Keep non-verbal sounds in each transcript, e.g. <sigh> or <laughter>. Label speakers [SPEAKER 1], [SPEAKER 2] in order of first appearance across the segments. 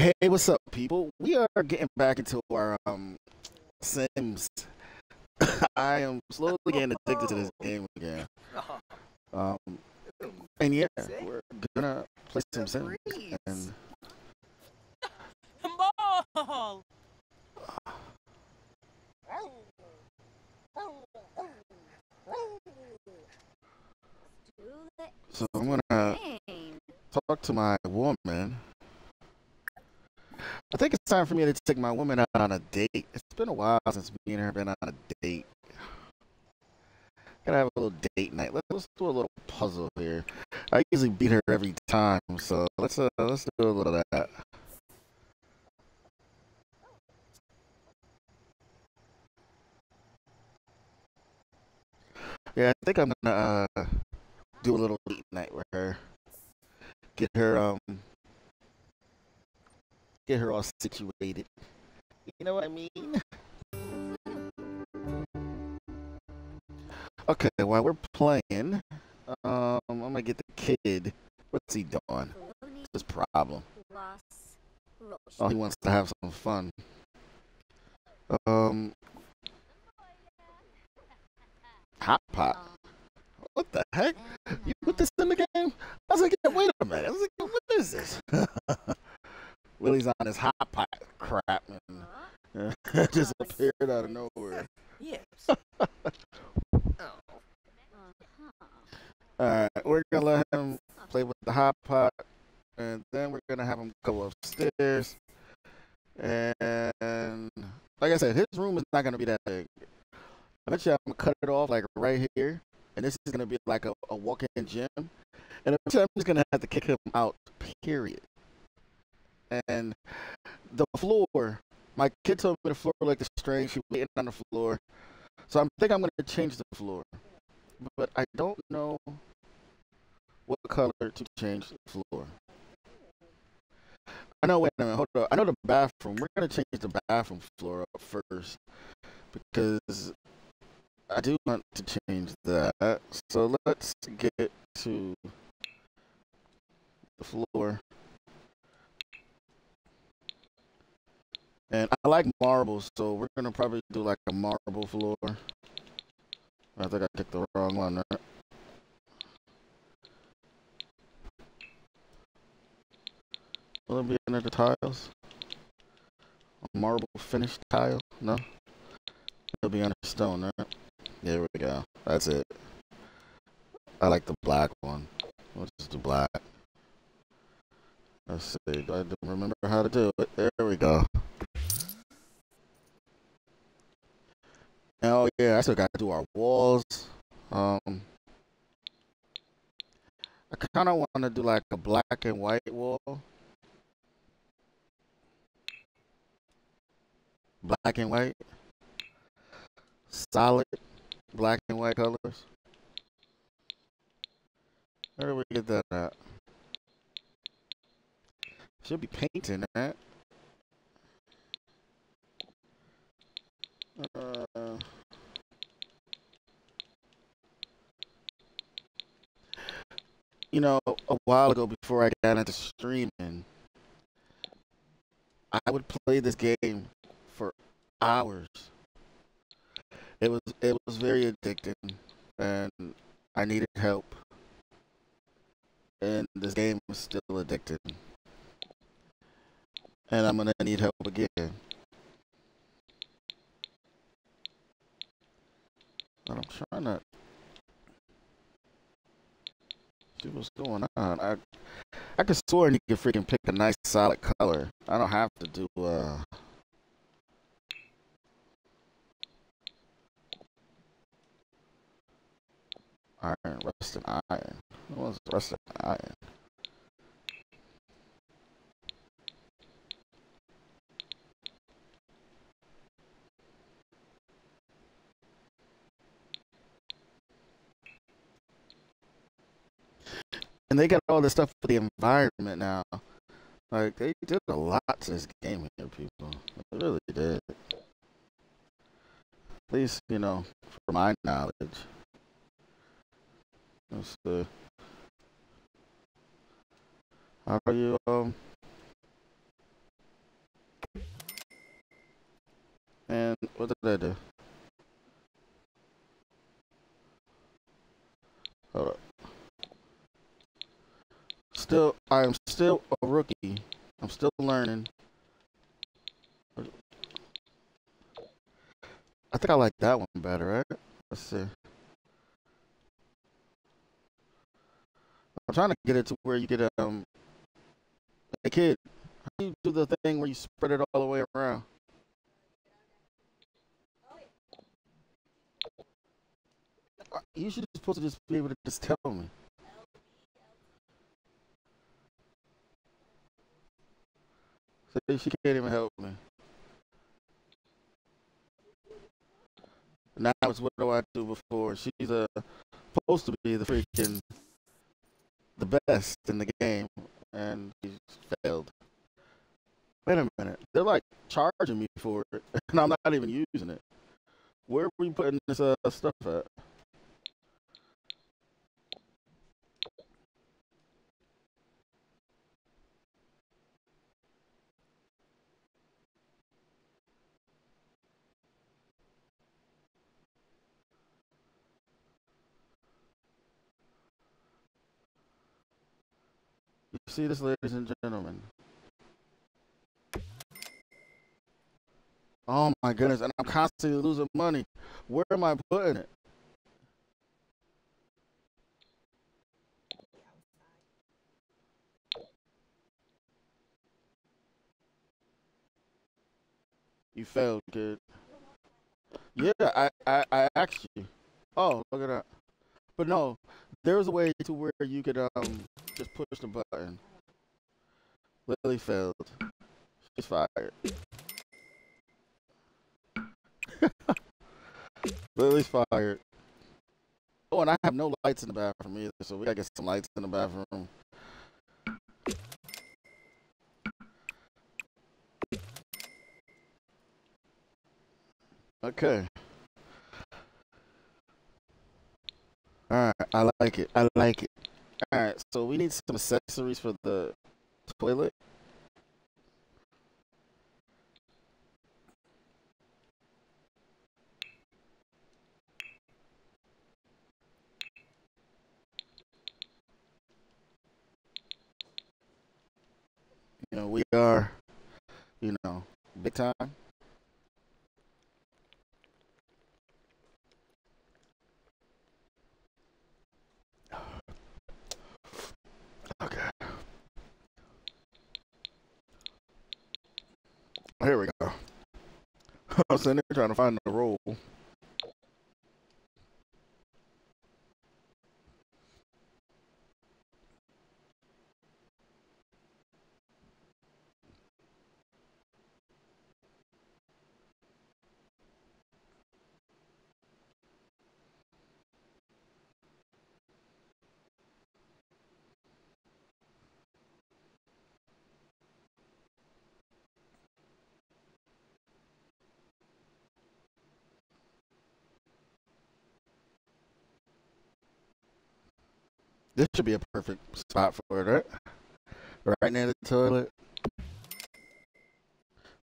[SPEAKER 1] Hey, what's up, people? We are getting back into our um Sims. <coughs> I am slowly getting addicted to this game again. Um, and yeah, we're gonna play some Sims. And
[SPEAKER 2] Ball!
[SPEAKER 1] so I'm gonna talk to my woman. I think it's time for me to take my woman out on a date. It's been a while since me and her been on a date. Gotta have a little date night. Let's, let's do a little puzzle here. I usually beat her every time, so let's uh, let's do a little of that. Yeah, I think I'm gonna uh, do a little date night with her. Get her um get her all situated. You know what I mean? Okay, while we're playing, um, I'm gonna get the kid. What's he doing? What's his problem? Oh, he wants to have some fun. Um, hot pot. What the heck? You put this in the game? I was like, yeah, wait a minute. I was like, what is this? <laughs> Willie's on his hot pot crap and <laughs> just appeared out of nowhere. <laughs>
[SPEAKER 2] Yes.
[SPEAKER 1] Alright, we're gonna let him play with the hot pot, and then we're gonna have him go upstairs. And like I said, his room is not gonna be that big. Eventually, I'm gonna cut it off like right here, and this is gonna be like a, a walk-in gym. And I'm just gonna have to kick him out. Period. And the floor, my kid told me the floor looked strange. She was waiting on the floor, so I think I'm gonna change the floor, but I don't know what color to change the floor. I know. Wait a minute. Hold on. I know the bathroom. We're gonna change the bathroom floor up first because I do want to change that. So let's get to the floor. And I like marbles, so we're gonna probably do like a marble floor. I think I picked the wrong one, right? Will it be under the tiles? A marble finished tile? No? It'll be under stone, right? There we go. That's it. I like the black one. We'll just do black. Let's see. I Do I remember how to do it? There we go. Oh yeah, I still gotta do our walls. Um, I kind of want to do like a black and white wall. Black and white. Solid black and white colors. Where do we get that at? Should be painting that. You know, a while ago before I got into streaming, I would play this game for hours. It was it was very addicting, and I needed help. And this game is still addicting, and I'm gonna need help again. I'm trying to see what's going on. I I could swear you could freaking pick a nice solid color. I don't have to do uh iron, rusted iron. What was rusted iron? and they got all this stuff for the environment now. Like they did a lot to this game here, people. They really did. At least, you know, for my knowledge. Let's see. How are you? Um, and what did I do? Hold up. Still, I am still a rookie. I'm still learning. I think I like that one better, right? Let's see. I'm trying to get it to where you get um. Kid, how do you do the thing where you spread it all the way around? You should supposed to just be able to just tell me. See, she can't even help me. Now it's what do I do before? She's uh, supposed to be the freaking the best in the game, and she's failed. Wait a minute, they're like charging me for it, <laughs> and I'm not even using it. Where are we putting this uh, stuff at? You see this, ladies and gentlemen? Oh my goodness, and I'm constantly losing money. Where am I putting it? You failed, kid. Yeah, I, I, I asked you. Oh, look at that. But no, there's a way to where you could um just push the button. Lily failed. She's fired. <laughs> Lily's fired. Oh, and I have no lights in the bathroom either, so we gotta get some lights in the bathroom. Okay. Alright, I like it. I like it. Alright, so we need some accessories for the toilet. You know, we are, you know, big time. Okay. Here we go. <laughs> I was sitting there trying to find the roll. This should be a perfect spot for it, right? Right near the toilet.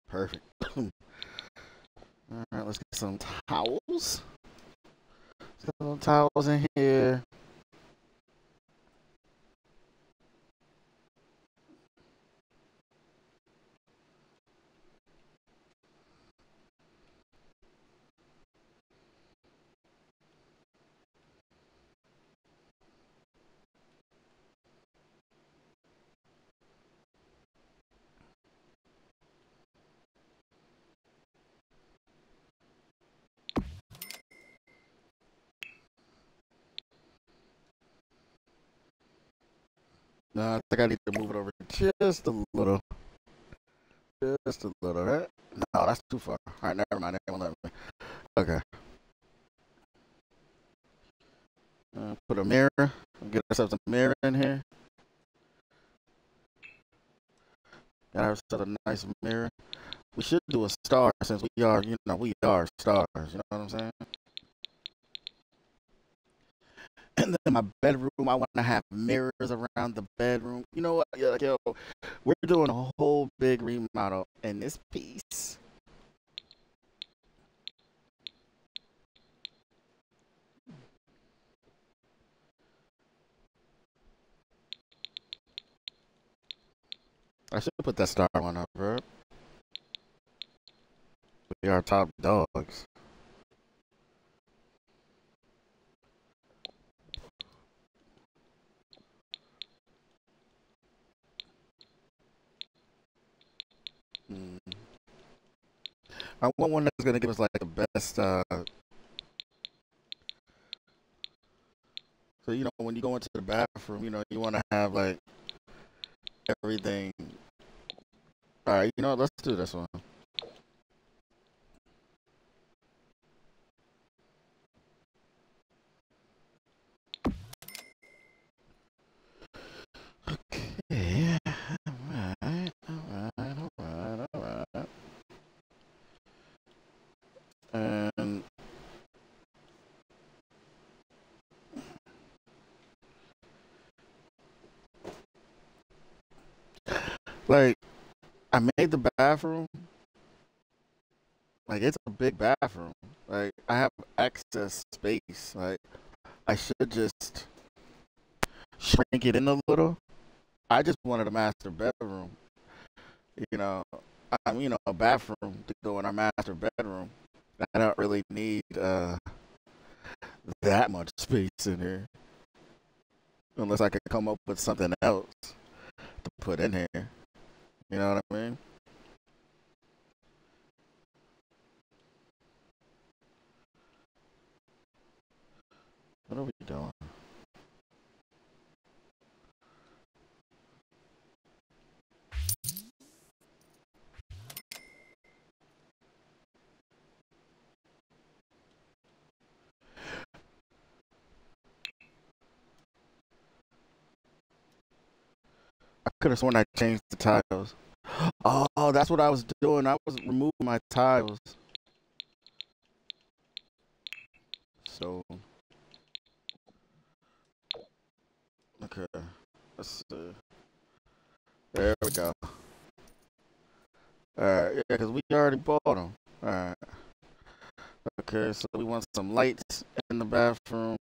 [SPEAKER 1] Perfect. <coughs> All right, let's get some towels. Some towels in here. No, I think I need to move it over just a little. Just a little, right? No, that's too far. All right, never mind. Okay. Uh, put a mirror. Get ourselves a mirror in here. Got ourselves a nice mirror. We should do a star since we are, you know, we are stars. You know what I'm saying? and then my bedroom, I want to have mirrors around the bedroom. You know what? Yeah, like, yo, we're doing a whole big remodel, in this piece. I should put that star one up, bro. We are top dogs. I want one that's gonna give us like the best. Uh... So you know, when you go into the bathroom, you know, you want to have like everything. All right, you know, let's do this one. Okay. All right. All right. All right. All right. And like, I made the bathroom. Like, it's a big bathroom. Like, I have excess space. Like, I should just shrink it in a little. I just wanted a master bedroom. You know, I mean, you know, a bathroom to go in our master bedroom. I don't really need uh, that much space in here. Unless I could come up with something else to put in here. You know what I mean? What are we doing? I could have sworn I changed the tiles. Oh, that's what I was doing. I was removing my tiles. So, okay, let's see. There we go. Alright, yeah, because we already bought them. Alright. Okay, so we want some lights in the bathroom.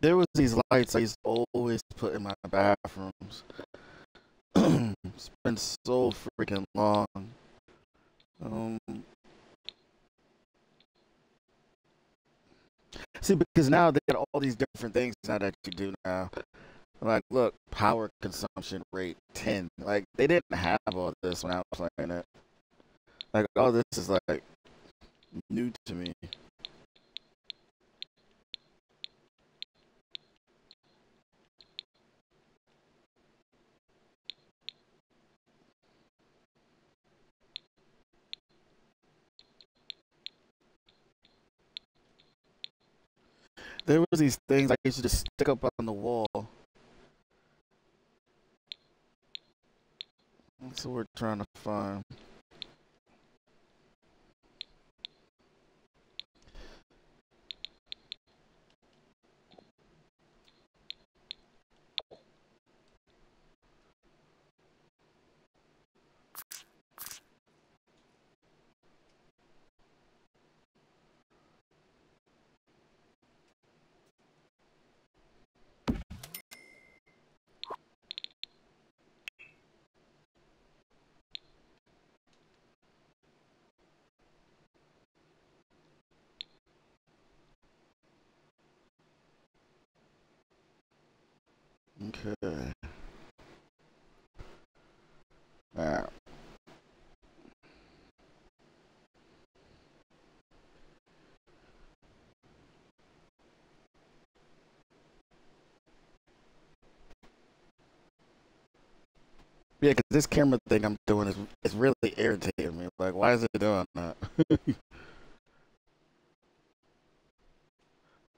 [SPEAKER 1] There was these lights I used to always put in my bathrooms. <clears throat> it's been so freaking long. Um, see, because now they got all these different things now that you do now. Like, look, power consumption rate 10. Like, they didn't have all this when I was playing it. Like, all this is like new to me. There was these things I used to just stick up on the wall. That's what we're trying to find. Okay. Alright. Yeah, because this camera thing I'm doing is is really irritating me. Like, why is it doing that? <laughs>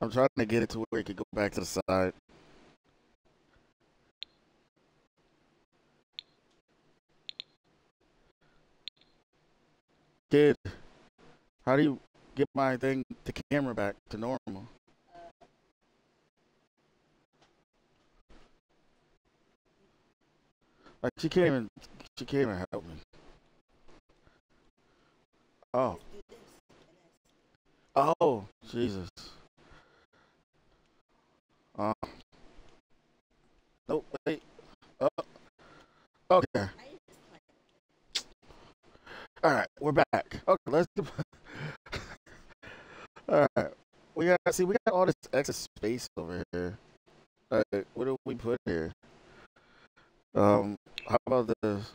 [SPEAKER 1] I'm trying to get it to where it can go back to the side. Kid, how do you get my thing, the camera back to normal? Like she can't even she can't even help me. Oh. Oh, Jesus. Uh, nope, wait. Oh. Okay. All right, we're back. Okay, let's. <laughs> All right, we got see we got all this extra space over here. All right, what do we put here? Um, how about this?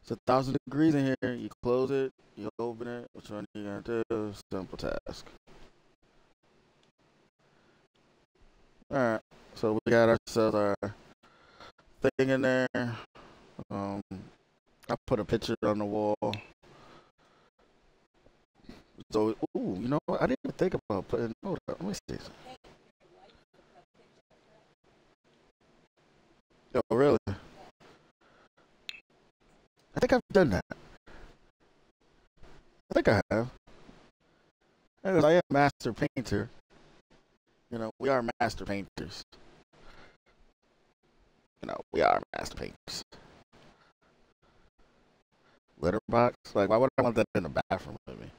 [SPEAKER 1] It's a thousand degrees in here. You close it, you open it. Which one are you gonna do? Simple task. Alright, so we got ourselves our thing in there. Um, I put a picture on the wall. So, ooh, you know what? I didn't even think about putting. Hold let me see. Oh, really? I think I've done that. I think I have. I am a master painter. You know, we are master painters. You know, we are master painters. Litter box? Like, why would I want that in the bathroom with me?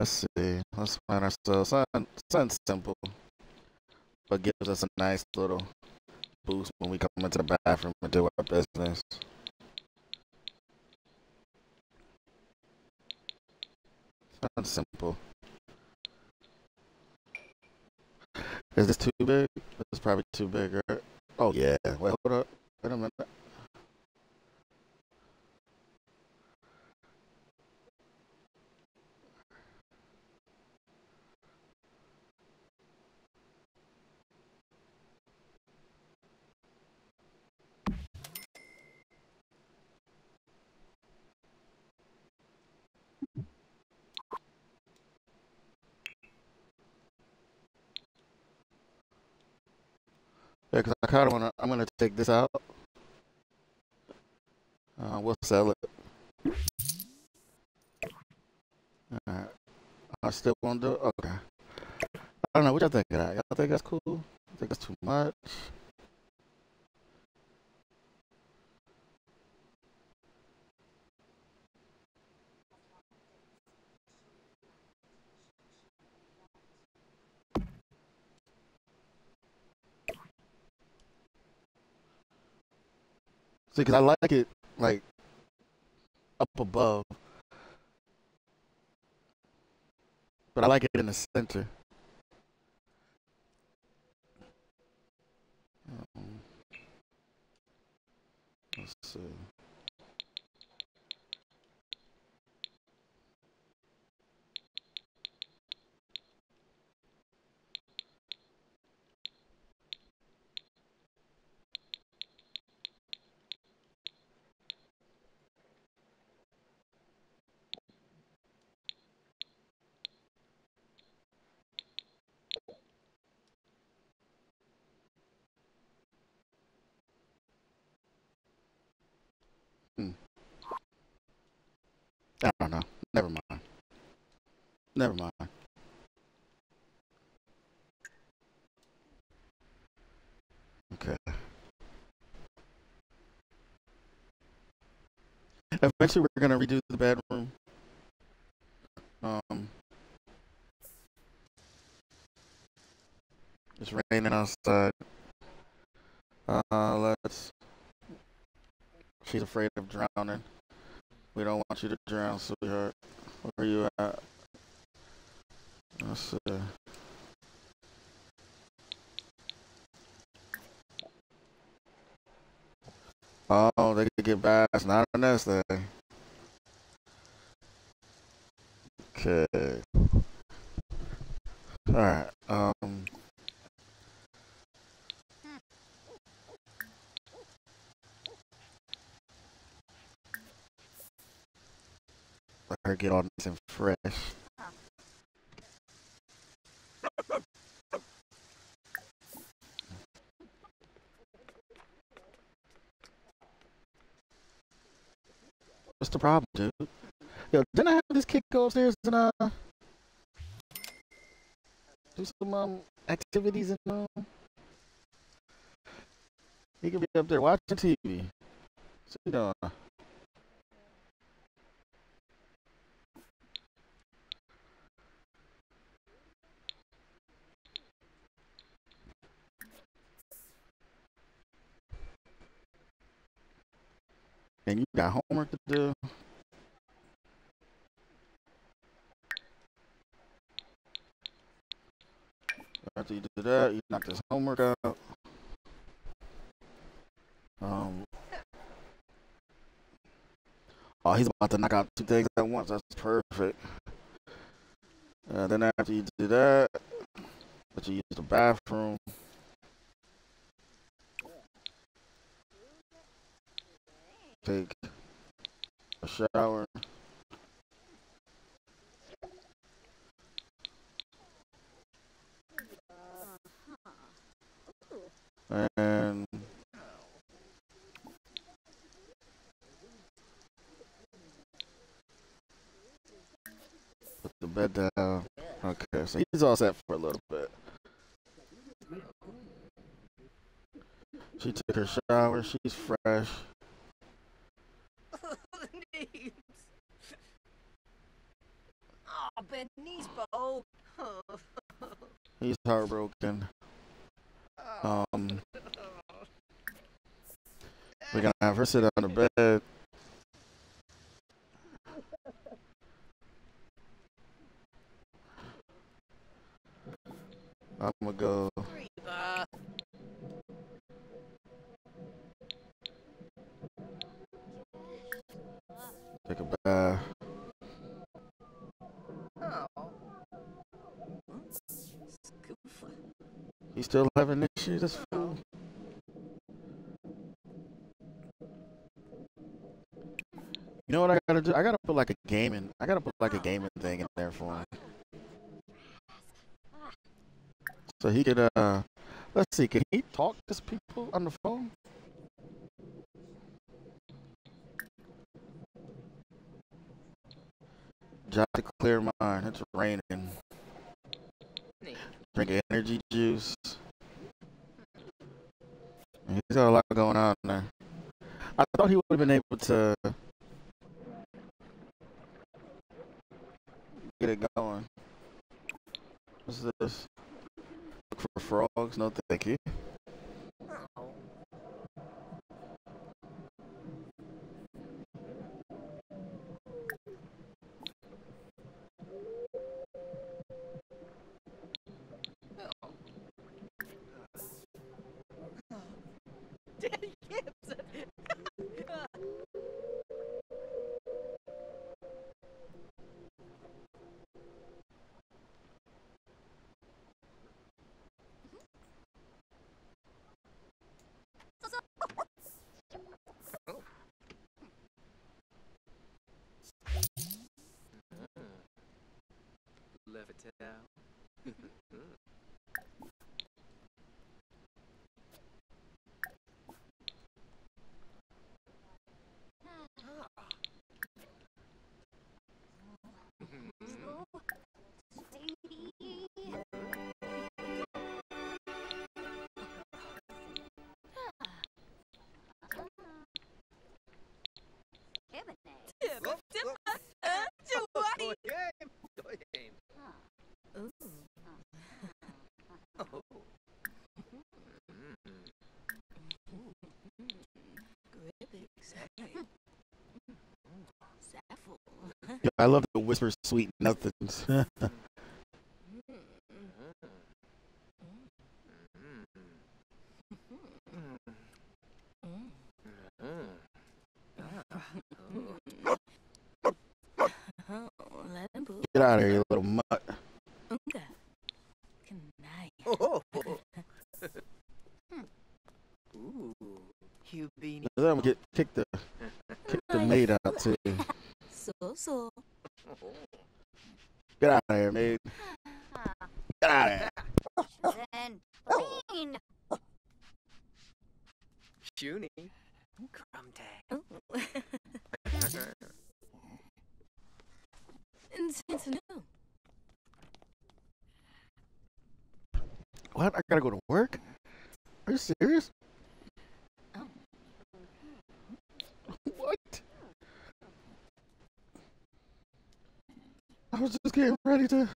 [SPEAKER 1] Let's see. Let's find ourselves something, something simple but gives us a nice little boost when we come into the bathroom and do our business. Sounds simple. Is this too big? This is probably too big, right? Oh yeah. Wait, hold up. Wait a minute. I kind of want to, I'm going to take this out. Uh, we'll sell it. Alright. I still want to? Okay. I don't know. What y'all think of that? Y'all think that's cool? I think that's too much? See, because I like it like up above, but I like it in the center. Let's see. Hmm. I don't know. Never mind. Never mind. Okay. Eventually, we're gonna redo the bedroom. Um, it's raining outside. Uh, let's. She's afraid of drowning. We don't want you to drown, sweetheart. Where are you at? Let's see. Oh, they could get bass, not on this thing. Okay. Alright, um. Let her get all nice and fresh. What's the problem, dude? Yo, didn't I have this kid go upstairs and uh do some um activities and um he could be up there watching TV. Sit down. And you got homework to do. After you do that, you knock this homework out. Um. Oh, he's about to knock out two things at once. That's perfect. Uh, then after you do that, let you use the bathroom. Take a shower. And put the bed down. Okay, so he's all set for a little bit. She took her shower. She's fresh.
[SPEAKER 2] Oh, Benispo.
[SPEAKER 1] He's heartbroken. Um, we're gonna have her sit on the bed. I'm gonna go. Take a bath. He's still having. This fool. You know what I gotta do? I gotta put like a gaming. I gotta put like a gaming thing in there for him. So he could. Uh, let's see. Can he talk to people on the phone? Job to clear mind. It's raining. Drink energy juice. He's got a lot going on there. I thought he would have been able to get it going. What's this? Look for frogs? No, thank you.
[SPEAKER 2] Oh. Oh. Daddy Gibson.
[SPEAKER 3] Levital.
[SPEAKER 1] Yo, I love the whisper sweet nothings.
[SPEAKER 2] Oh, let him boo.
[SPEAKER 1] Get out of here, you little mutt.
[SPEAKER 2] Unga. Kanai.
[SPEAKER 3] Oh. Ooh.
[SPEAKER 2] You beanie.
[SPEAKER 1] I'm gonna get kick the kick the maid out too.
[SPEAKER 2] So, so.
[SPEAKER 1] Get out of here, maid. Get out of here.
[SPEAKER 4] Then clean.
[SPEAKER 3] Shuni. Crumte.
[SPEAKER 2] Oh.
[SPEAKER 1] What? I gotta go to work? Are you serious? I was just getting ready to.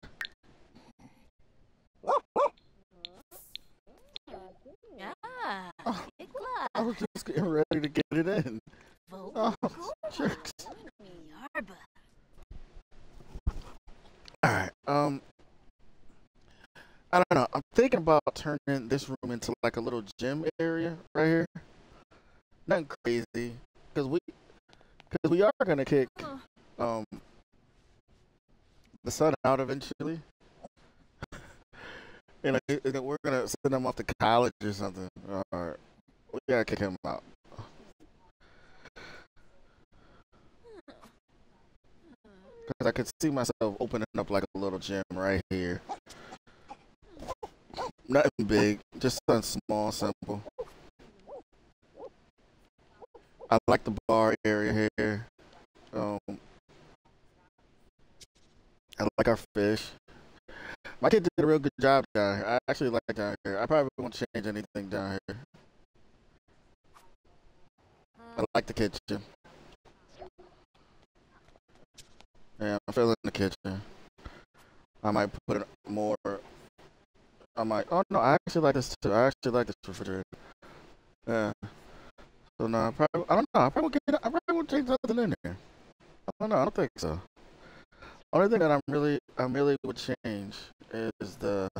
[SPEAKER 2] Yeah.
[SPEAKER 1] Oh. I was just getting ready to get it in. Oh, jerks. All right. Um. I don't know. I'm thinking about turning this room into like a little gym area right here. Nothing crazy, because we, because we are gonna kick
[SPEAKER 2] Oh.
[SPEAKER 1] um the sun out eventually. <laughs> and, like, and we're gonna send him off to college or something. Or we gotta kick him out. Because I could see myself opening up like a little gym right here. Nothing big, just something small, simple. I like the bar area here. Um, I like our fish. My kid did a real good job down here. I actually like down here. I probably won't change anything down here. I like the kitchen. Yeah, I'm feeling the kitchen. I might put more. I might. Oh no, I actually like this too. I actually like this refrigerator. Yeah. So no, I probably. I don't know. I probably get. I probably won't change nothing in there. I don't know. I don't think so. Only thing that I'm really, I'm really would change is the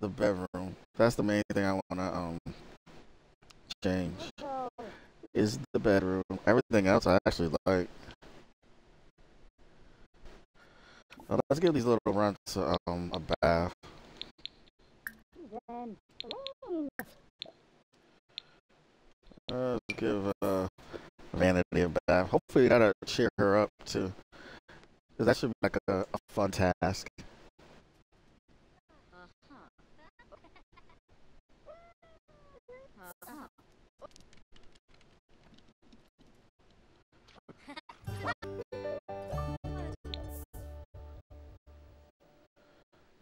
[SPEAKER 1] the bedroom. That's the main thing I wanna um change. Is the bedroom. Everything else I actually like. Let's give these little runs um a bath. Let's give uh Vanity a bath. Hopefully, that'll cheer her up too. Cause that should be like a, a fun task.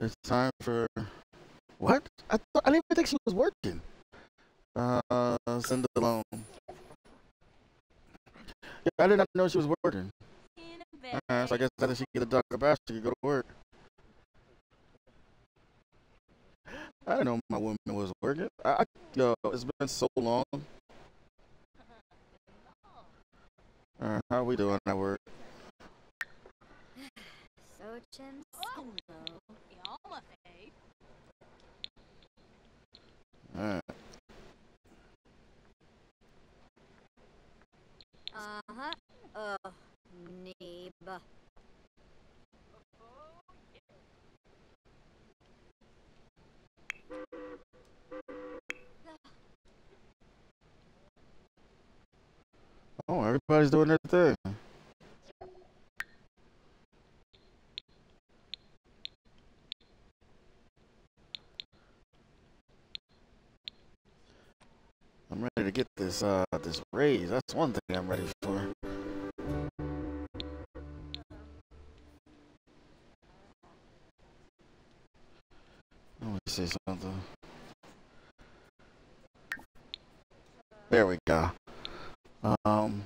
[SPEAKER 1] It's time for what? I I didn't even think she was working. Uh, send alone. Yeah, I did not know she was working. Uh, so I guess after she get a dog a bath, she could go to work. I didn't know my woman was working. I, I, yo, it's been so long. Uh, how we doing at work?
[SPEAKER 4] Sochin
[SPEAKER 1] Uh,
[SPEAKER 4] Uh-huh. Uh,
[SPEAKER 1] Oh, everybody's doing their thing. I'm ready to get this uh this raise. That's one thing I'm ready for. See something. There we go. Um,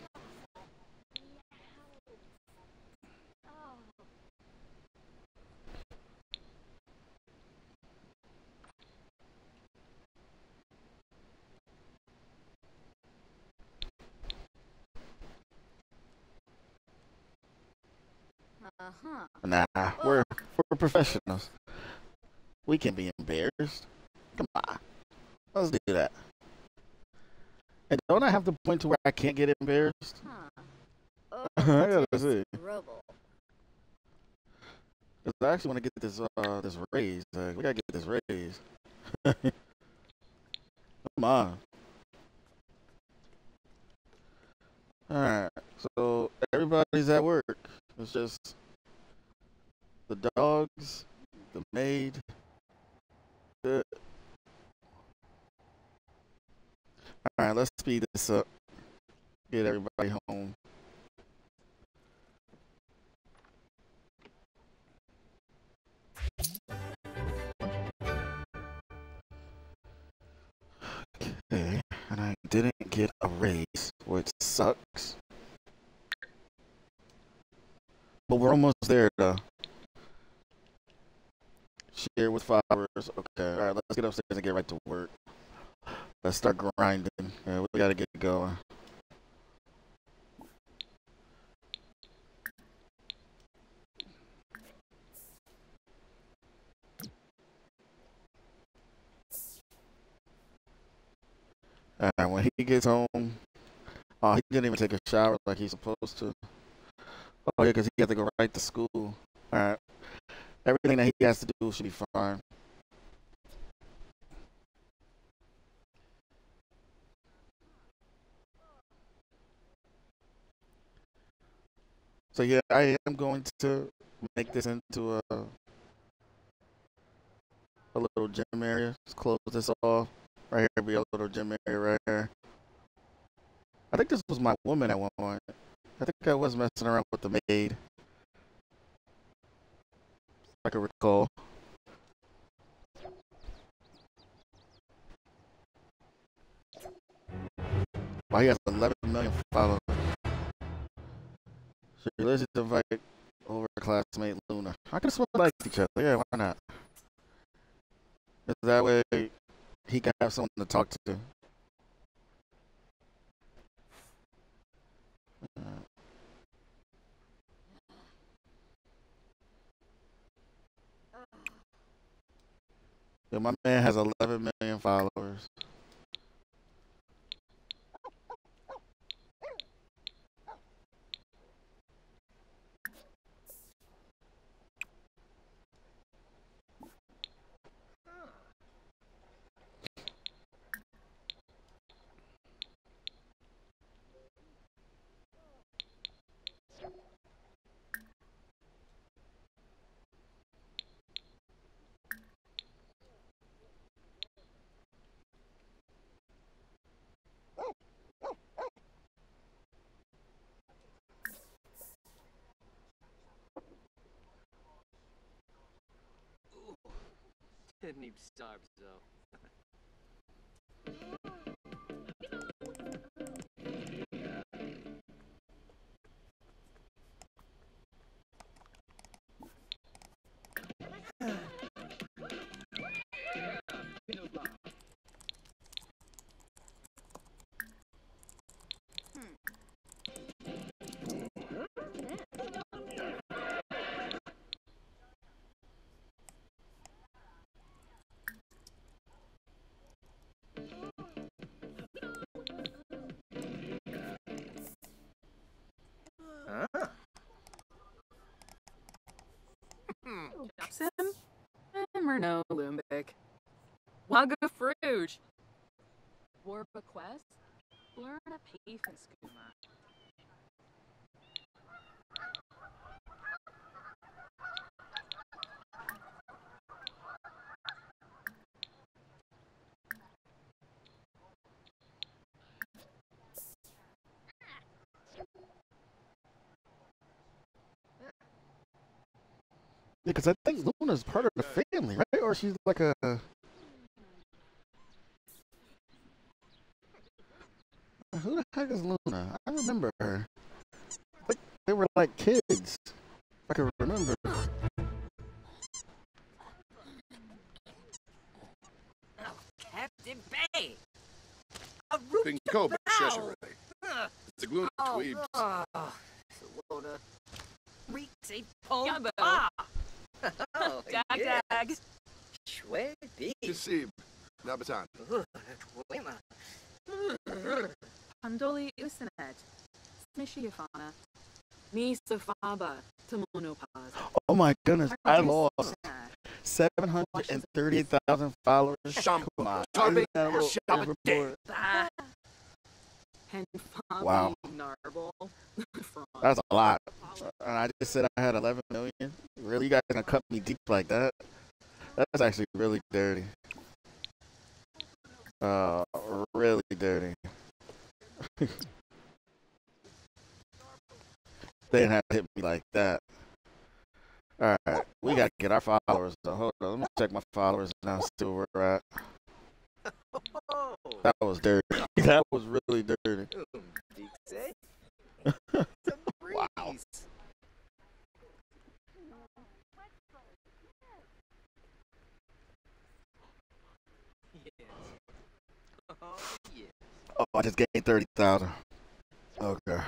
[SPEAKER 4] Uh-huh.
[SPEAKER 1] nah, we're we're professionals. We can be embarrassed. Come on, let's do that. And don't I have to point to where I can't get embarrassed?
[SPEAKER 4] Huh. <laughs> Oh,
[SPEAKER 1] I gotta see. 'Cause I actually want to get this uh this raise. Like, we gotta get this raise. <laughs> Come on. All right. So everybody's at work. It's just the dogs, the maid. All right, let's speed this up. Get everybody home. Okay, and I didn't get a raise, which sucks. But we're almost there, though. Share with followers. Okay, all right, let's get upstairs and get right to work. Let's start grinding. Yeah, we gotta get going. And when he gets home, oh, he didn't even take a shower like he's supposed to. Oh yeah, because he had to go right to school. All right, everything that he has to do should be fine. So yeah, I am going to make this into a a little gym area. Let's close this off. Right here, be a little gym area right here. I think this was my woman at one point. I think I was messing around with the maid. I can recall. Wow, he has 11 million followers. So let's just invite over classmate Luna. I can swear like each other. Yeah, why not? That way he can have someone to talk to. Uh, Yeah, my man has 11 million followers.
[SPEAKER 3] Didn't even starve, though. Hmm.
[SPEAKER 5] Sim? Murno Lumbik. Waga Fruge. Warba Quest? Learn a Pafe and Skooma.
[SPEAKER 1] Because I think Luna's part of the family, right? Or she's like a. Who the heck is Luna? I remember her. Like they were like kids. I can remember.
[SPEAKER 3] Captain Bay! A root
[SPEAKER 6] Been Kobe,
[SPEAKER 3] bow!
[SPEAKER 6] Cheshire.
[SPEAKER 3] Huh.
[SPEAKER 6] The glue
[SPEAKER 3] Oh,
[SPEAKER 6] tweebs.
[SPEAKER 3] oh. Salota. Reeks a oh. pole.
[SPEAKER 5] Gumbo.
[SPEAKER 3] Oh, <laughs>
[SPEAKER 5] Dag
[SPEAKER 3] yeah.
[SPEAKER 5] dag.
[SPEAKER 3] Shwe bee.
[SPEAKER 6] Kasib. Nabatan.
[SPEAKER 3] Ugh, Twema.
[SPEAKER 5] Pandoli Usanet. Smishiafana. Ni Safaba. Tamonopaz.
[SPEAKER 1] Oh my goodness, I lost 738,000 followers.
[SPEAKER 6] Shamba.
[SPEAKER 1] Come on.
[SPEAKER 6] Tarbi.
[SPEAKER 1] I had a little
[SPEAKER 6] Shabba
[SPEAKER 1] overboard.
[SPEAKER 3] Ah, <laughs>
[SPEAKER 5] And Fabi
[SPEAKER 1] Wow.
[SPEAKER 5] Narble. <laughs> From
[SPEAKER 1] That's a lot. And I just said I had 11 million. Really? You guys gonna cut me deep like that? That's actually really dirty. Uh, really dirty. <laughs> they didn't have to hit me like that. All right, we gotta get our followers. So hold on, let me check my followers now. See where we're at. <laughs> That was dirty. <laughs> That was really dirty.
[SPEAKER 3] dice. It's a
[SPEAKER 1] Wow.
[SPEAKER 3] Oh,
[SPEAKER 1] I just gained thirty thousand. Okay.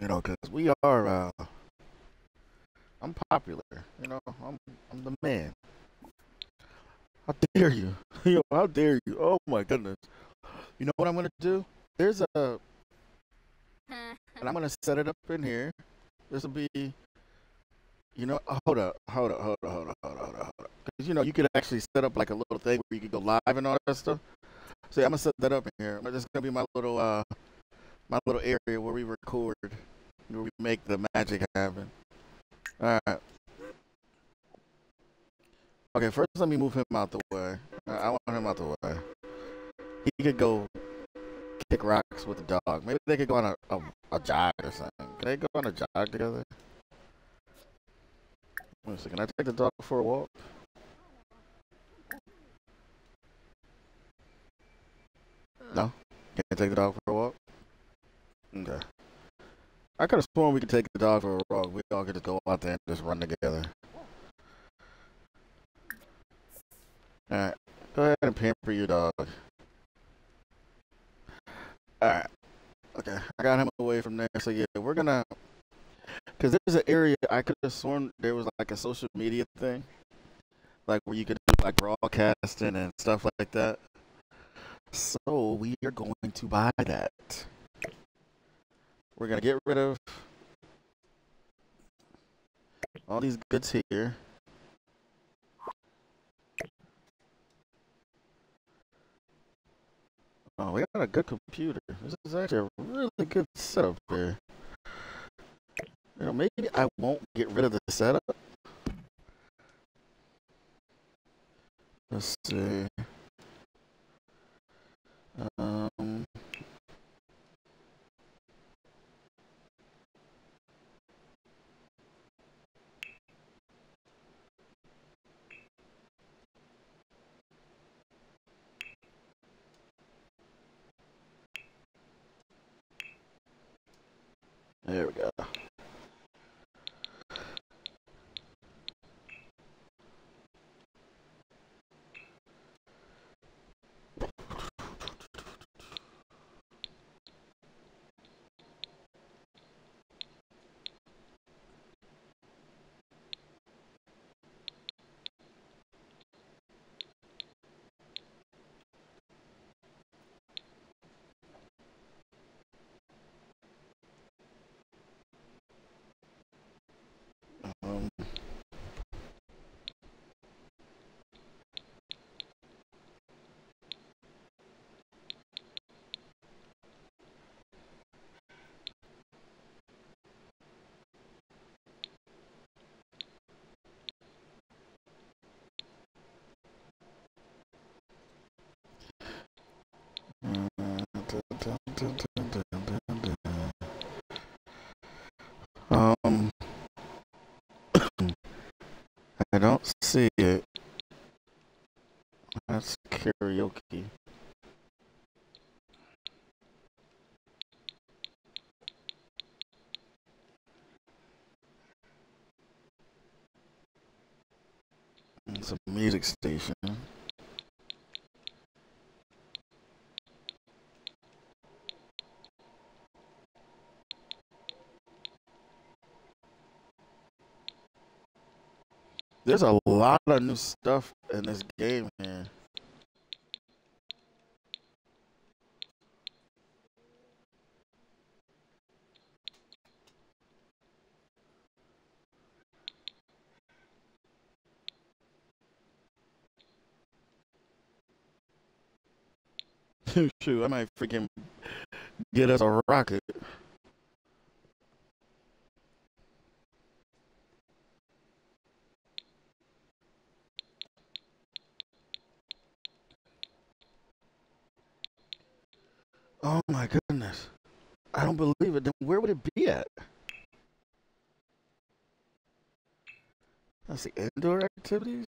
[SPEAKER 1] You know, cause we are. uh I'm popular. You know, I'm I'm the man. How dare you? <laughs> Yo, how dare you? Oh my goodness. You know what I'm gonna do? There's a, and I'm gonna set it up in here. This will be you know, hold up, hold up, hold up, hold up, hold up, hold up. Because you know, you could actually set up like a little thing where you could go live and all that stuff. So yeah, I'm gonna set that up in here. This is gonna be my little, uh, my little area where we record, where we make the magic happen. All right. Okay, first let me move him out the way. I want him out the way. He could go kick rocks with the dog. Maybe they could go on a, a, a jog or something. Can they go on a jog together? Wait a second. Can I take the dog for a walk? No? Can't take the dog for a walk? Okay. I could have sworn we could take the dog for a walk. We all could just go out there and just run together. Alright. Go ahead and pamper your dog. Alright. Okay. I got him away from there. So yeah, we're gonna because there's an area I could have sworn there was like a social media thing, like where you could do like broadcasting and stuff like that. So we are going to buy that. We're gonna get rid of all these goods here. Oh, we got a good computer. This is actually a really good setup here. You know, maybe I won't get rid of the setup. Let's see. Um, there we go. Um, Um, I don't see it. That's karaoke. It's a music station. There's a lot of new stuff in this game man. <laughs> Shoot, I might freaking get us a rocket. Oh my goodness. I don't believe it. Then where would it be at? That's the indoor activities?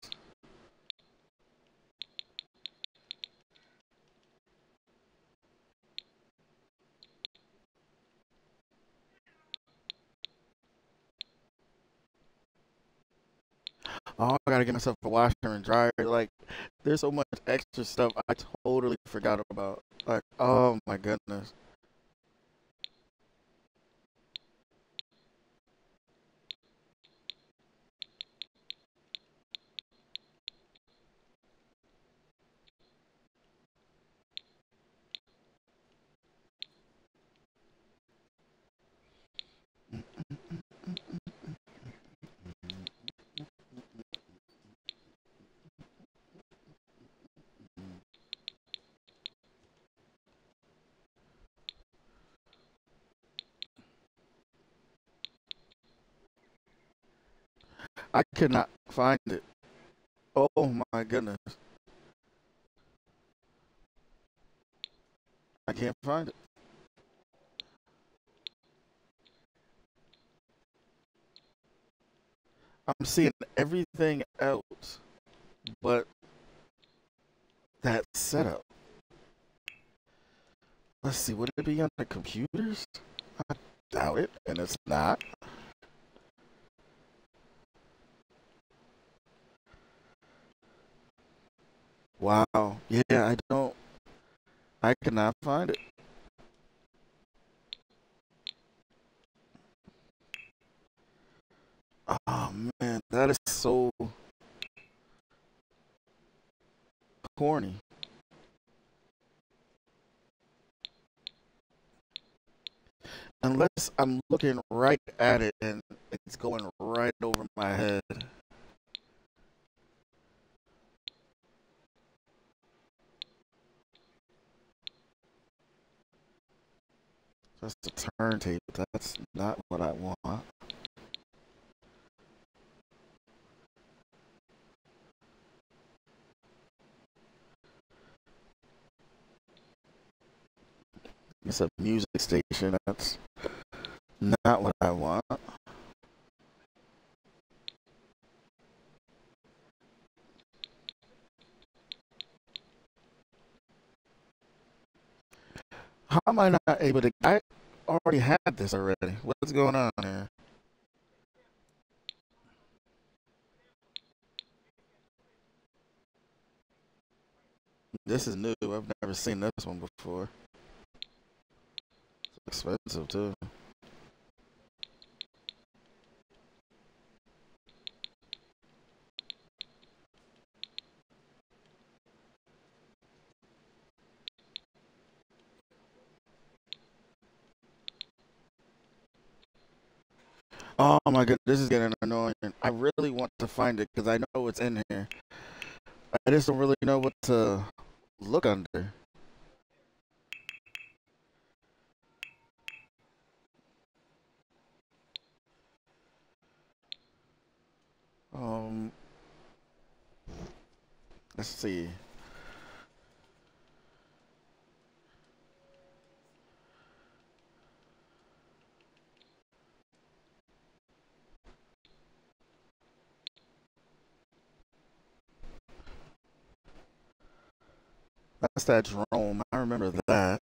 [SPEAKER 1] Oh, I gotta get myself a washer and dryer. Like, there's so much extra stuff I totally forgot about. Like, oh my goodness. I could not find it. Oh my goodness. I can't find it. I'm seeing everything else but that setup. Let's see, would it be on the computers? I doubt it, and it's not. Wow. Yeah, I don't. I cannot find it. Oh man, that is so corny. Unless I'm looking right at it and it's going right over my head. That's the turntable. That's not what I want. It's a music station. That's not what I want. How am I not able to? I already had this already. What's going on here? This is new. I've never seen this one before. It's expensive too. Oh my god, this is getting annoying. I really want to find it because I know it's in here. I just don't really know what to look under. Um, let's see. That's that Jerome. I remember that.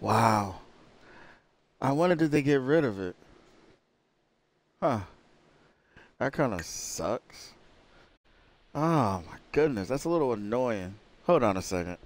[SPEAKER 1] Wow. I wonder did they get rid of it? Huh. That kind of sucks. Oh my goodness, that's a little annoying. Hold on a second.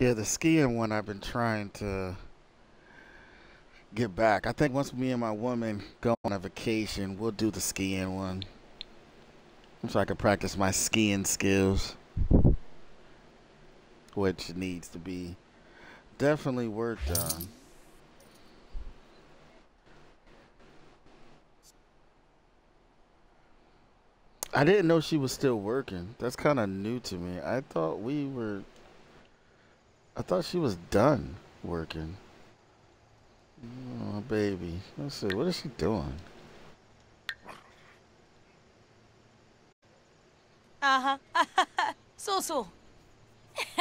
[SPEAKER 1] Yeah, the skiing one I've been trying to get back. I think once me and my woman go on a vacation, we'll do the skiing one. So I can practice my skiing skills. Which needs to be definitely worked on. I didn't know she was still working. That's kind of new to me. I thought we were I thought she was done working. Oh, baby. Let's see. What is she doing?
[SPEAKER 2] Uh huh. <laughs> so so. <laughs>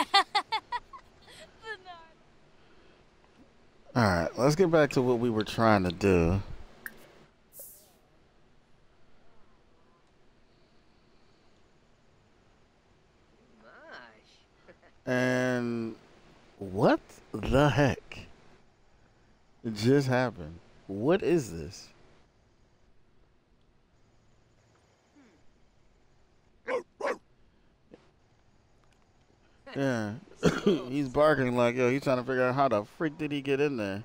[SPEAKER 1] All right. Let's get back to what we were trying to do. <laughs> And what the heck It just happened? What is this? Yeah. <coughs> he's barking like, yo, he's trying to figure out how the freak did he get in there?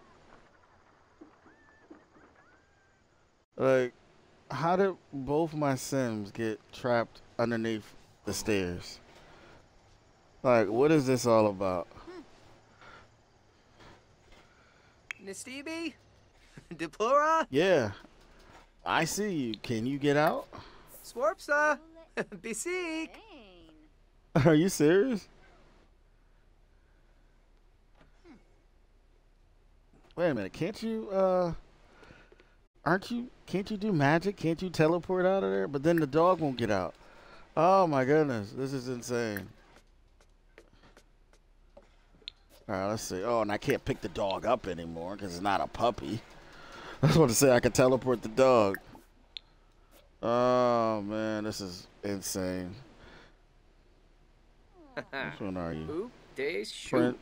[SPEAKER 1] Like, how did both my Sims get trapped underneath the stairs? Like, what is this all about?
[SPEAKER 3] Nistibi? <laughs> Deplora?
[SPEAKER 1] Yeah. I see you. Can you get out?
[SPEAKER 3] Swarpsa? <laughs>
[SPEAKER 4] Dane. <laughs>
[SPEAKER 1] Are you serious? Wait a minute. Can't you uh aren't you can't you do magic? Can't you teleport out of there? But then the dog won't get out. Oh my goodness. This is insane. All right, let's see. Oh, and I can't pick the dog up anymore because it's not a puppy. <laughs> I was about to say I could teleport the dog. Oh man, this is insane. Which one are you?
[SPEAKER 3] Oop, days, shoot.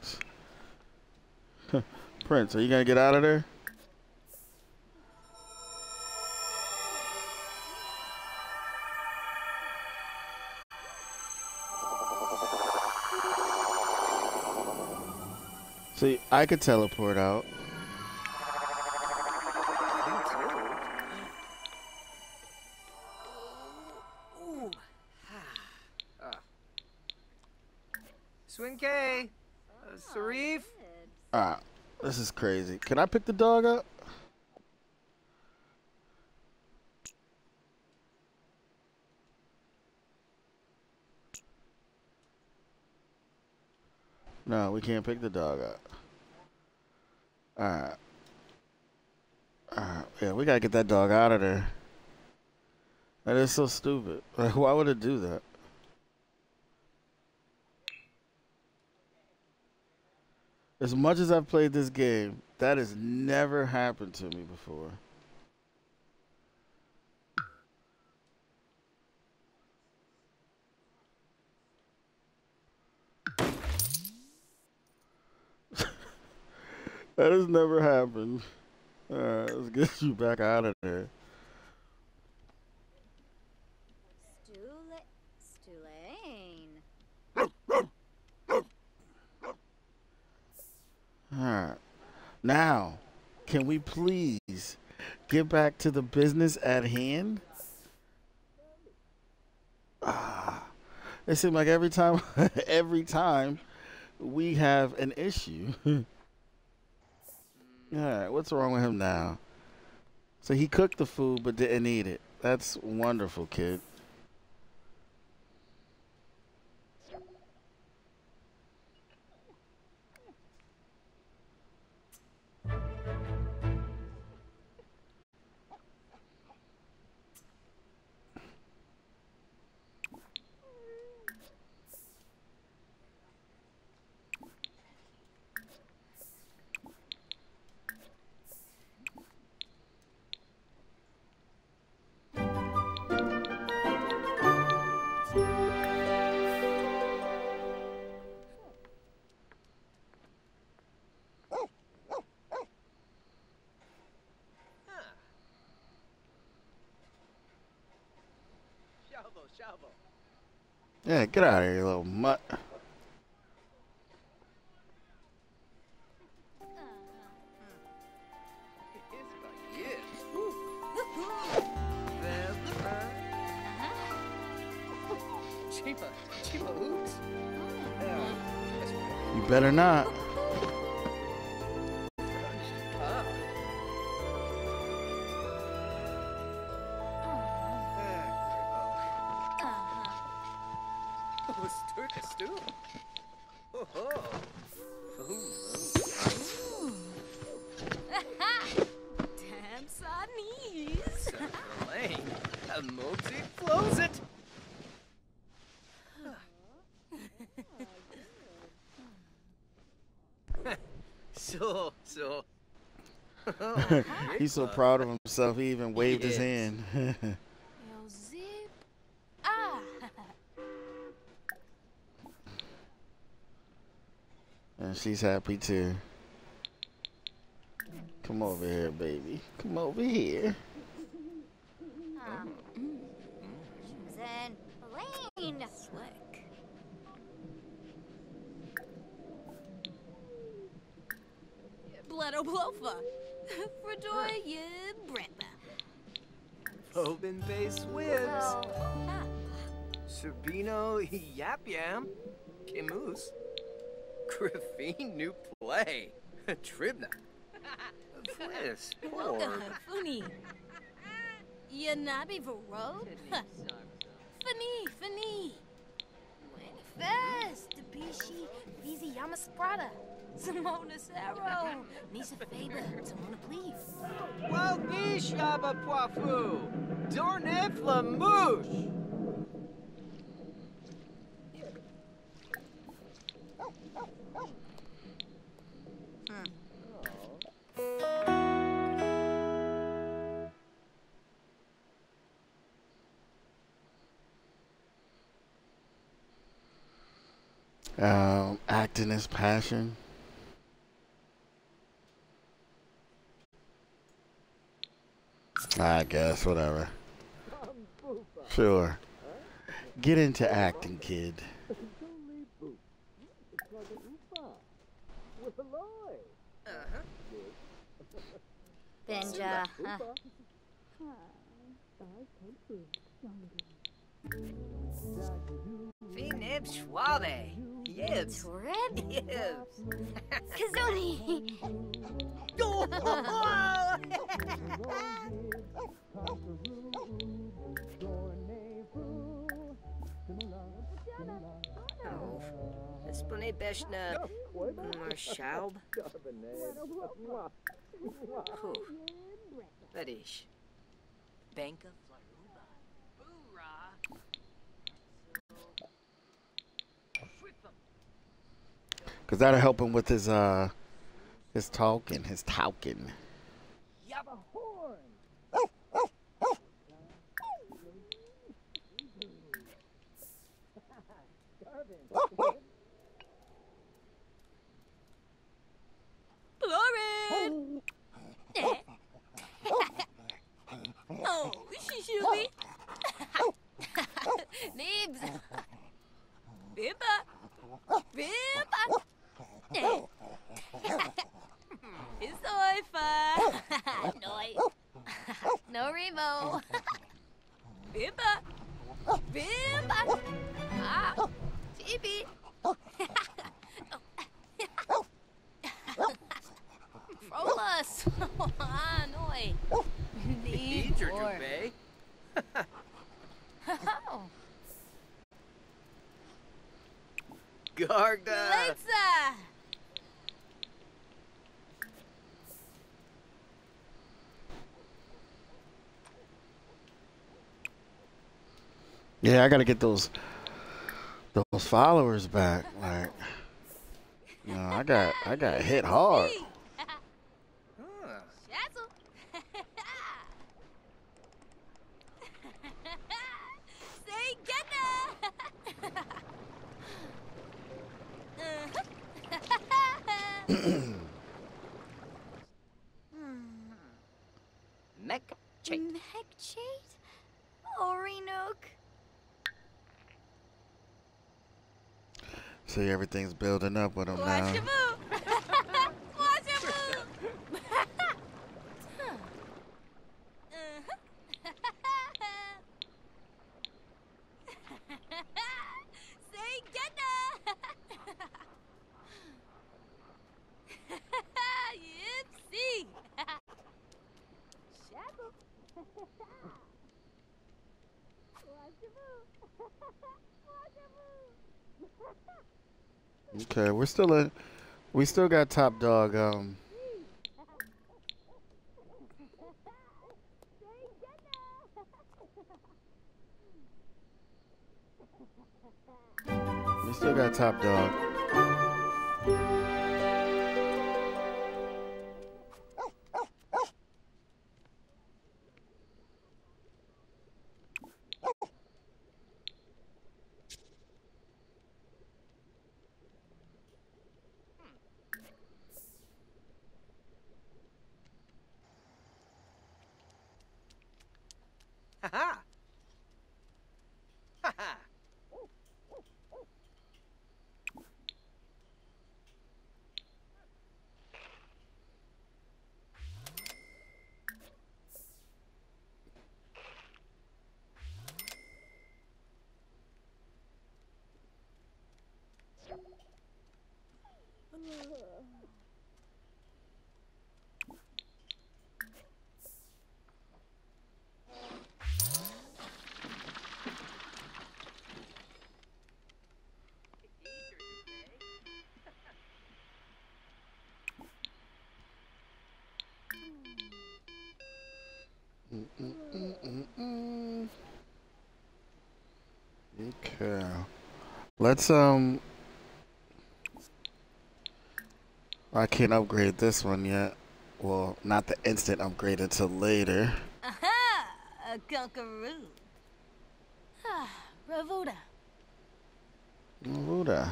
[SPEAKER 1] Prince. <laughs> Prince, are you gonna get out of there? See, I could teleport out.
[SPEAKER 3] Ooh. Swin K. Uh, Sarif.
[SPEAKER 1] Ah, this is crazy. Can I pick the dog up? No, we can't pick the dog up. Alright. Alright, yeah, we gotta get that dog out of there. That is so stupid. <laughs> Like, why would it do that? As much as I've played this game, that has never happened to me before. That has never happened. Alright, let's get <laughs> you back out of there. Alright. Now, can we please get back to the business at hand. Ah, it seems like every time, <laughs> every time we have an issue. <laughs> All right, what's wrong with him now? So he cooked the food but didn't eat it. That's wonderful, kid. Yeah, get out of here, you little mutt.
[SPEAKER 3] So, so. <laughs>
[SPEAKER 1] He's so proud of himself, he even waved his hand.
[SPEAKER 2] Yo, zip. Ah. <laughs>
[SPEAKER 1] and she's happy too. Come over here, baby. Come over here.
[SPEAKER 4] Zen.
[SPEAKER 2] Bledo Blofa. Fredoya Brenda.
[SPEAKER 3] Open base wins.
[SPEAKER 4] Well,
[SPEAKER 2] Ah.
[SPEAKER 3] Sabino Yap Yam. Camus. Griffin new play. <laughs> Tribna. Fliss. <laughs>
[SPEAKER 2] Welcome,
[SPEAKER 3] Porg.
[SPEAKER 2] Funny. Yanabi Vero. Funny, funny. Fest, Bishi, Vizi Yamasprada. Simona Sero. Nisa Faber, Simona Please.
[SPEAKER 3] Well, bish yaba poifu. Dornef lamouche.
[SPEAKER 1] Um, acting is passion. I guess, whatever. Sure. Get into acting, kid.
[SPEAKER 4] Benja. Uh,
[SPEAKER 3] Finib suave. Yes.
[SPEAKER 4] Torrid? <laughs>
[SPEAKER 3] Yes.
[SPEAKER 4] Kazuni. <laughs>
[SPEAKER 3] Oh. Espone beshna Marshalb. Whew. That is. Banka Flaruba.
[SPEAKER 1] Cause that'll help him with his uh his talking, his talking. <laughs>
[SPEAKER 2] Oh. <laughs> Bimba. Bimba. It's Oifa. Noi. no Remo. Bimba. Bimba. Ah, Chibi. Frolas. Ah, noi.
[SPEAKER 3] Need your.
[SPEAKER 2] Oh,
[SPEAKER 3] Garda.
[SPEAKER 2] Lexa.
[SPEAKER 1] Yeah, I gotta get those those followers back. Like, you know, I got I got hit hard.
[SPEAKER 3] Huh. <laughs>
[SPEAKER 2] Shazzle. Say goodna.
[SPEAKER 7] Mech Chait.
[SPEAKER 4] Mechchate?
[SPEAKER 1] See, everything's building up with him
[SPEAKER 2] Watch
[SPEAKER 1] now. <laughs>
[SPEAKER 2] your move.
[SPEAKER 1] Okay, we're still in. We still got top dog. Um, we still got top dog. Let's um. I can't upgrade this one yet. Well, not the instant upgrade until later.
[SPEAKER 2] Aha! A conqueroo. Ah, <sighs> Ravuda.
[SPEAKER 1] Ravuda.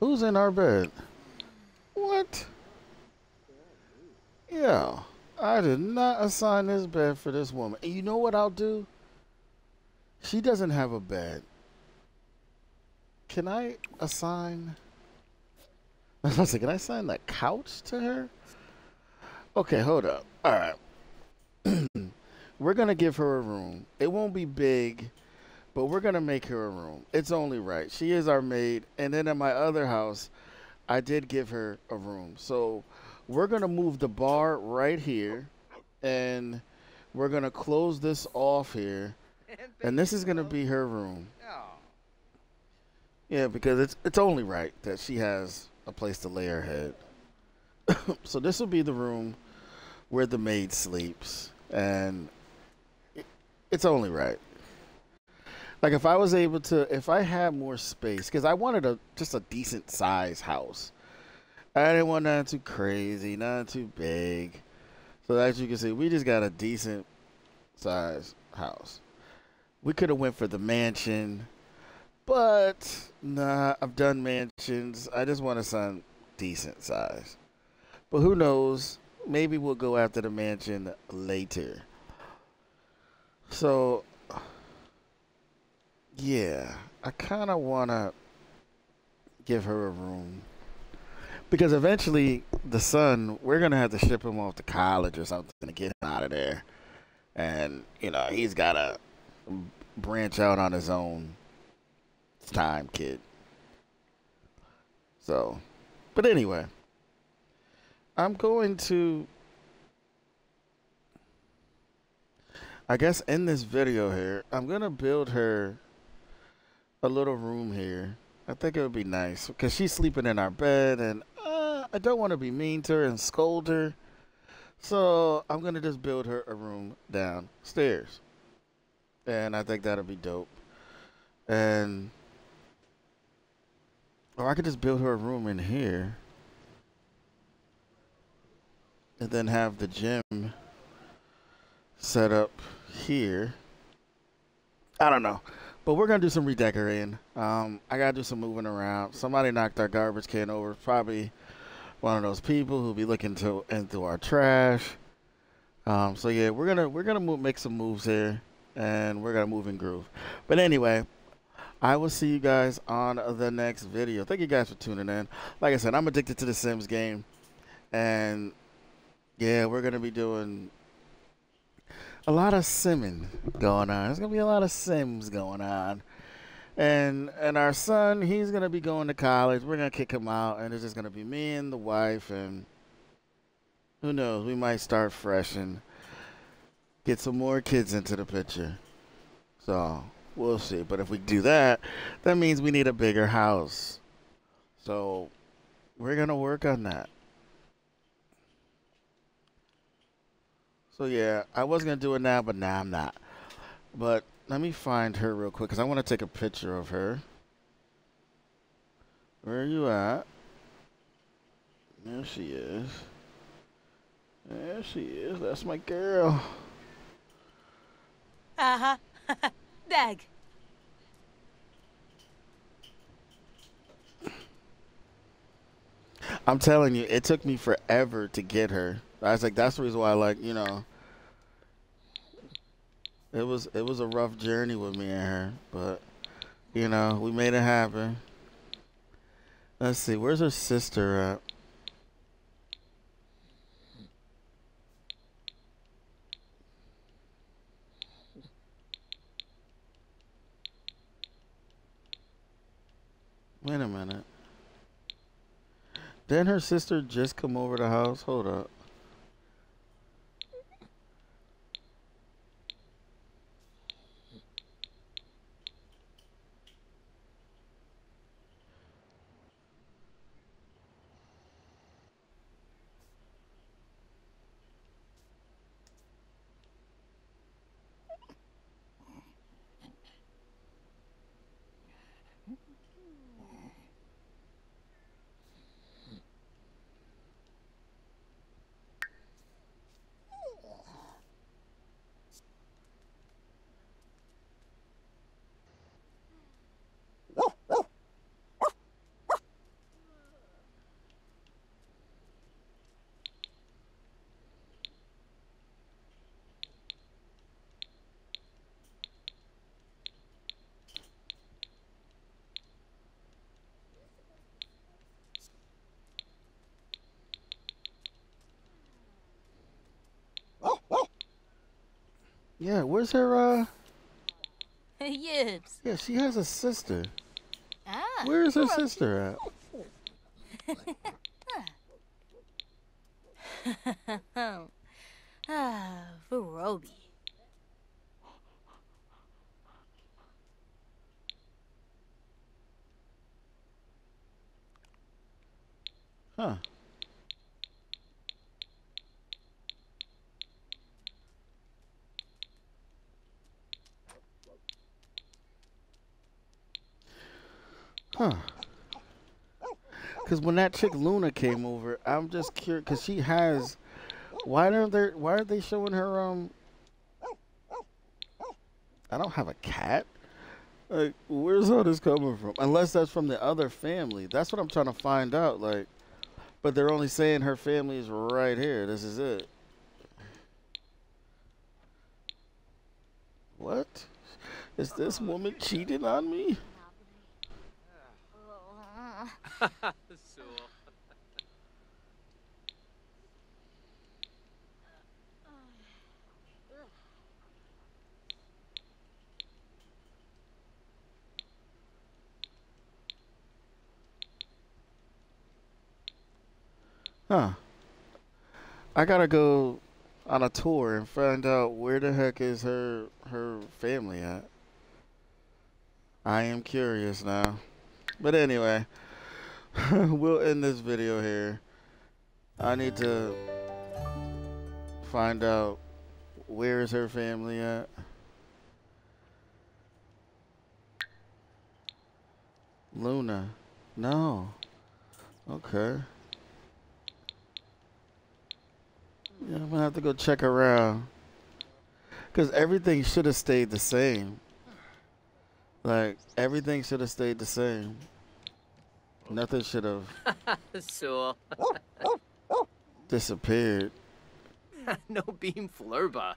[SPEAKER 1] Who's in our bed? What? Yeah, I did not assign this bed for this woman. And you know what I'll do? She doesn't have a bed. Can I assign? <laughs> I was like, can I assign that couch to her? Okay, hold up. All right. <clears throat> we're gonna give her a room. It won't be big, but we're gonna make her a room. It's only right. She is our maid, and then at my other house, I did give her a room. So we're gonna move the bar right here, and we're gonna close this off here, <laughs> and this is gonna be her room.
[SPEAKER 3] Oh.
[SPEAKER 1] Yeah, because it's it's only right that she has a place to lay her head. <coughs> so this will be the room where the maid sleeps, and it, it's only right. Like if I was able to, if I had more space, because I wanted a just a decent size house. I didn't want nothing too crazy, nothing too big. So as you can see, we just got a decent size house. We could have went for the mansion, but nah, I've done mansions. I just want a son decent size. But who knows? Maybe we'll go after the mansion later. So yeah, I kind of want to give her a room. Because eventually, the son, we're going to have to ship him off to college or something to get him out of there. and you know he's gotta branch out on his own time, kid. So, but anyway, I'm going to. I guess in this video here, I'm gonna build her a little room here. I think it would be nice because she's sleeping in our bed, and uh, I don't want to be mean to her and scold her. So I'm gonna just build her a room downstairs, and I think that'll be dope. And or I could just build her a room in here, and then have the gym set up here. I don't know. But we're gonna do some redecorating. Um, I gotta do some moving around. Somebody knocked our garbage can over. Probably one of those people who'll be looking to into our trash. Um, so yeah, we're gonna we're gonna move, make some moves here, and we're gonna move and groove. But anyway, I will see you guys on the next video. Thank you guys for tuning in. Like I said, I'm addicted to the Sims game, and yeah, we're gonna be doing a lot of simming going on. There's gonna be a lot of sims going on. And and our son, he's gonna be going to college. We're gonna kick him out, and it's just gonna be me and the wife, and who knows? We might start fresh and get some more kids into the picture. So we'll see. But if we do that, that means we need a bigger house. So we're gonna work on that. So yeah, I was gonna do it now, but now I'm not. But let me find her real quick because I want to take a picture of her. Where are you at? There she is. There she is. That's my girl.
[SPEAKER 2] Uh huh. <laughs>
[SPEAKER 1] I'm telling you, it took me forever to get her. I was like, that's the reason why I like, you know. It was it was a rough journey with me and her, but you know, we made it happen. Let's see, where's her sister at? Wait a minute. Didn't her sister just come over the house? Hold up. Yeah, where's her uh <laughs>
[SPEAKER 2] Yibs.
[SPEAKER 1] Yeah, she has a sister.
[SPEAKER 2] Ah.
[SPEAKER 1] Where is her sister at? <laughs>
[SPEAKER 2] ah, Verobi.
[SPEAKER 1] Huh. Huh. Because when that chick Luna came over, I'm just curious because she has. Why are they? Why are they showing her? Um. I don't have a cat. Like, where's all this coming from? Unless that's from the other family. That's what I'm trying to find out. Like, but they're only saying her family is right here. This is it. What? Is this woman cheating on me?
[SPEAKER 3] so.
[SPEAKER 1] Huh. I gotta go on a tour and find out where the heck is her her family at. I am curious now. But anyway, <laughs> we'll end this video here. I need to find out where is her family at. Luna. No. Okay. Yeah, I'm gonna have to go check around. Cause everything should have stayed the same. Like everything should have stayed the same. Nothing should have <laughs>
[SPEAKER 7] so, <laughs>
[SPEAKER 1] disappeared. <laughs>
[SPEAKER 7] no beam flurba.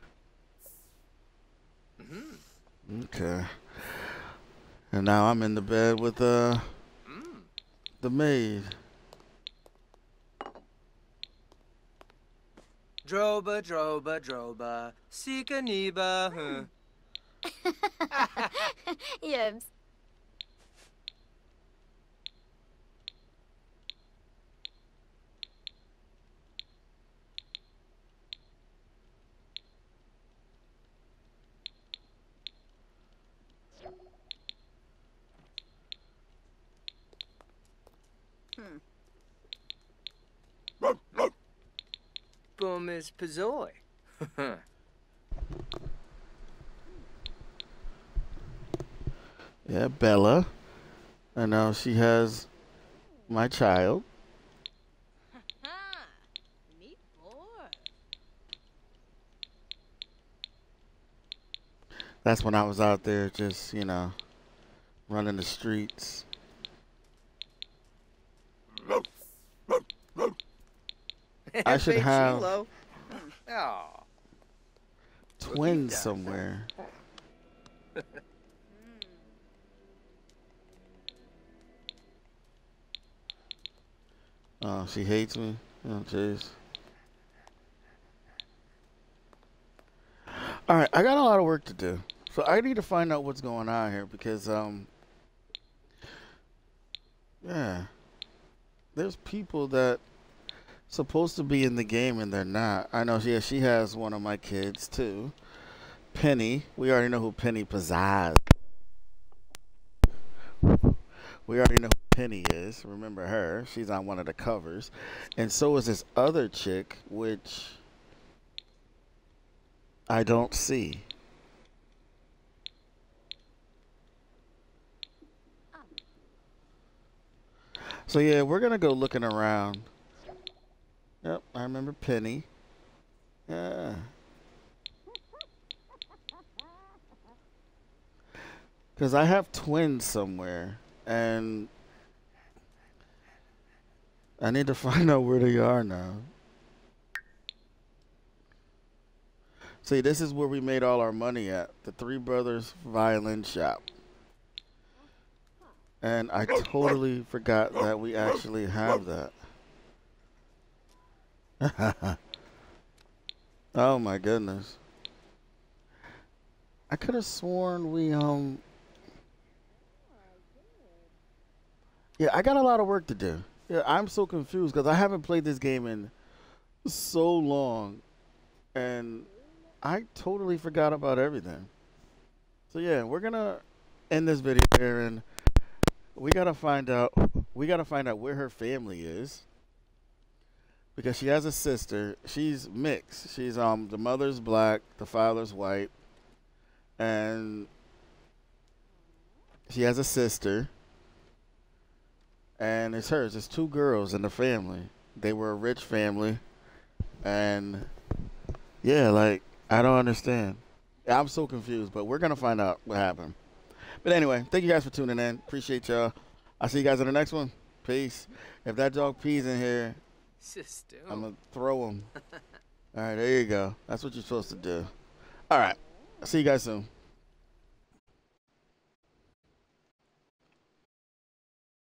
[SPEAKER 1] Okay. And now I'm in the bed with uh the maid.
[SPEAKER 3] Droba, droba, droba. Sika niba. Huh.
[SPEAKER 4] Yibs.
[SPEAKER 3] Boom is pazoi.
[SPEAKER 1] Yeah, Bella. And now she has my child. That's when I was out there just, you know, running the streets. I should have-.
[SPEAKER 3] Oh.
[SPEAKER 1] Twins somewhere. <laughs> Oh, she hates me. Oh, jeez. All right, I got a lot of work to do, so I need to find out what's going on here because, um, yeah, there's people that supposed to be in the game and they're not. I know. Yeah, she has one of my kids too, Penny. We already know who Penny Pizzazz. We already know who Penny is. Remember her? She's on one of the covers, and so is this other chick, which I don't see. So yeah, we're gonna go looking around. Yep, I remember Penny. Yeah. Cause I have twins somewhere, and I need to <laughs> find out where they are now. See, this is where we made all our money at the Three Brothers Violin Shop. And I totally forgot that we actually have that. <laughs> oh my goodness. I could have sworn we, um. Yeah, I got a lot of work to do. Yeah, I'm so confused because I haven't played this game in so long. And I totally forgot about everything. So yeah, we're gonna end this video here, and we gotta find out. We gotta find out where her family is because she has a sister. She's mixed. She's um the mother's black, the father's white, and she has a sister. And it's hers. It's two girls in the family. They were a rich family, and yeah, like I don't understand. I'm so confused, but we're gonna find out what happened. But anyway, thank you guys for tuning in. Appreciate y'all. I'll see you guys in the next one. Peace. If that dog pees in here,
[SPEAKER 3] Sister.
[SPEAKER 1] I'm gonna throw him. <laughs> All right, there you go. That's what you're supposed to do. All right. I'll see you guys soon.